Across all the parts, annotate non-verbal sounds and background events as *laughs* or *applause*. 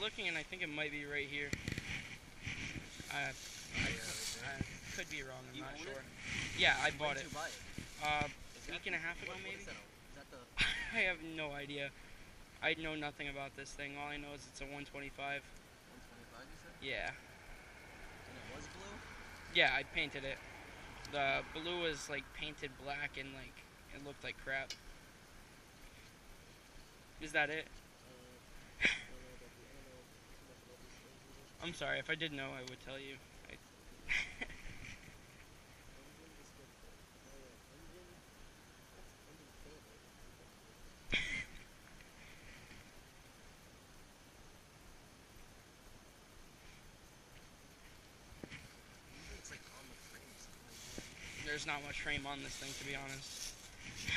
looking, and I think it might be right here. I, I, I could be wrong. I'm You not own it? sure. Yeah, I bought it. did you buy it? Uh, Is week and a half ago, what- maybe. is that? Is that the *laughs* I have no idea. I know nothing about this thing. All I know is it's a 125. 125 you said? Yeah. And it was blue? Yeah, I painted it. The blue was like painted black and like it looked like crap. Is that it? Uh, I don't know about the, I don't know too much about these things either. I'm sorry. If I did know, I would tell you. *laughs* There's not much frame on this thing, to be honest. *laughs*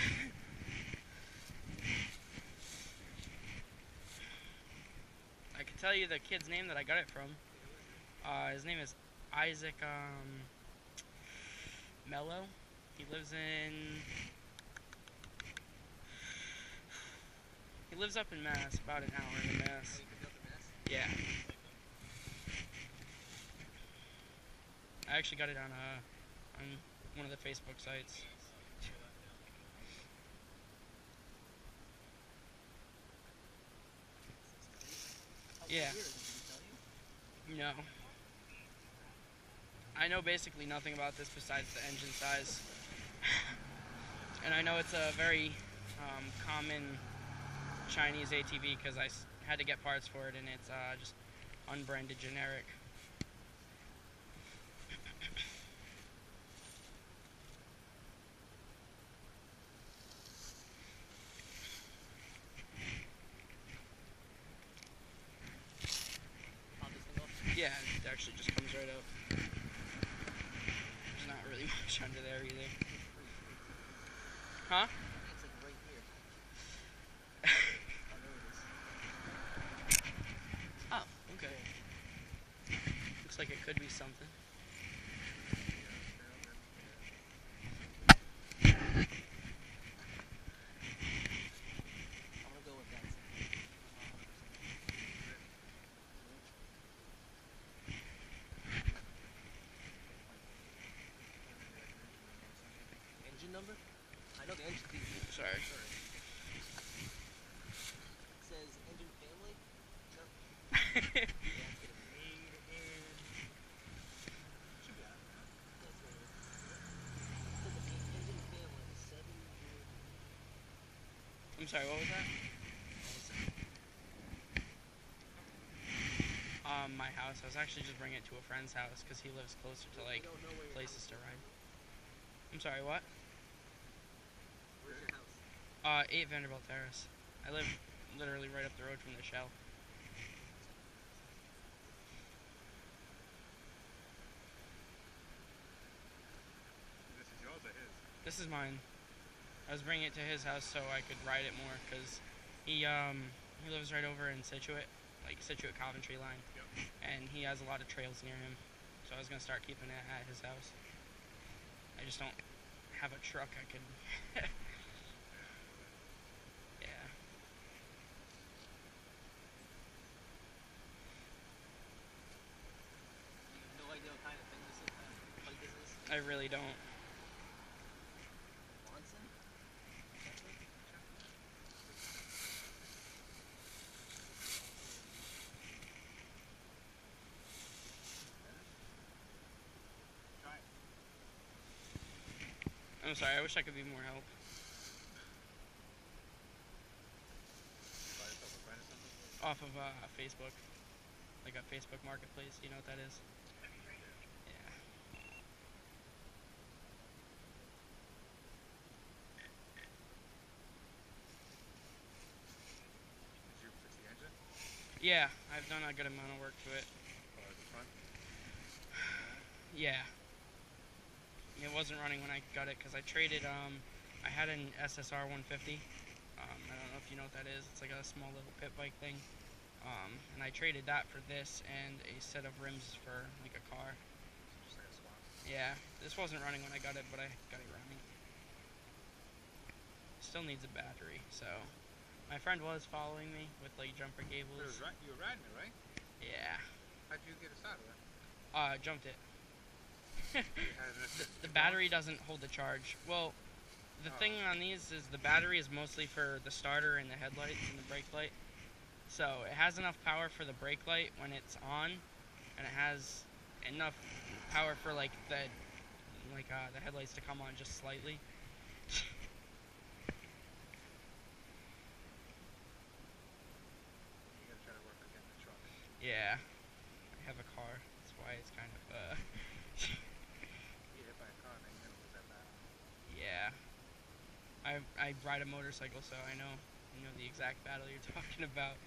I can tell you the kid's name that I got it from. Uh, his name is Isaac um, Mello. He lives in. He lives up in Mass, about an hour in Mass. Yeah. I actually got it on uh on one of the Facebook sites. How Yeah. No. I know basically nothing about this besides the engine size. *sighs* and I know it's a very um, common Chinese ATV because I had to get parts for it and it's uh, just unbranded generic. Pop this thing off? Yeah, it actually just comes right up. There's not really *laughs* much under there either. Huh? It's like right here. There it is. Oh, okay. Looks like it could be something. I'm gonna go with that. Engine number? I know the engine. The, the, Sorry. It says engine family. No. Yeah, it's getting made in. Should be out. That's what it is. It says the engine family seven year. I'm sorry, what was that? Um, my house. I was actually just bringing it to a friend's house because he lives closer to like we don't know where your places to ride. I'm sorry, what? Where's your house? Uh, 8 Vanderbilt Terrace. I live literally right up the road from the shell. This is yours or his? This is mine. I was bringing it to his house so I could ride it more because he um he lives right over in Scituate, like Scituate Coventry line, Yep. and he has a lot of trails near him. So I was gonna start keeping it at his house. I just don't have a truck I could. *laughs* yeah. No idea what kind of thing this is. Kind this is. I really don't. I'm sorry. I wish I could be more help. Buy yourself a friend or something? Off of uh, Facebook, like a Facebook Marketplace. You know what that is? Yeah. Did you engine? Yeah, I've done a good amount of work to it. Or the front? Yeah. Wasn't running when I got it because I traded. Um, I had an SSR 150. Um, I don't know if you know what that is. It's like a small little pit bike thing. Um, and I traded that for this and a set of rims for like a car. Like a. Yeah, this wasn't running when I got it, but I got it running. Still needs a battery, so my friend was following me with like jumper cables. you were riding it, right? Yeah. How'd you get a start with Uh, jumped it. It? Has an the, the battery doesn't hold the charge. Well, the Oh. thing on these is the battery is mostly for the starter and the headlights and the brake light. So it has enough power for the brake light when it's on, and it has enough power for like the like uh, the headlights to come on just slightly. You gotta try to work on getting the truck. Yeah, I have a car. That's why it's kind of uh *laughs* You get hit by a car, then you're gonna lose that battle. Yeah. I I ride a motorcycle, so I know I know the exact battle you're *laughs* talking about.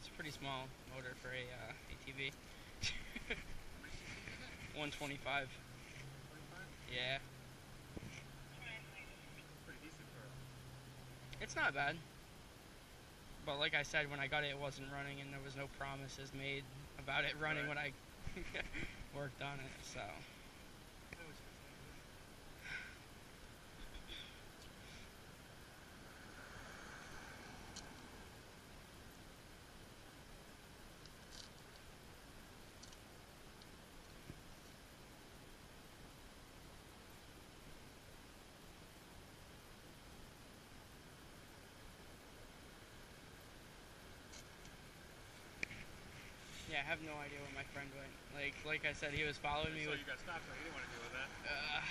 It's a pretty small motor for a uh, ATV. How many cc is *laughs* it? 125. 25? Yeah, Pretty decent for a it's not bad. But like I said, when I got it, it wasn't running, and there was no promises made about it running when I *laughs* worked on it. So that was yeah, I have no idea where my friend went. Like like I said, he was following me so with. you got stopped, so you didn't want to deal with that. Uh,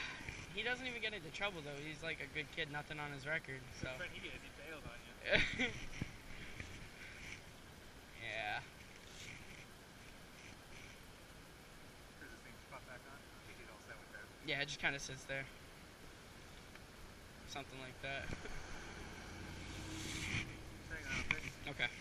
he doesn't even get into trouble though. He's like a good kid, nothing on his record. So. But he is, he bailed on you. *laughs* yeah. Does this thing pop back on? I think all set with that. Yeah, it just kind of sits there. Something like that. Hang on, okay? Okay.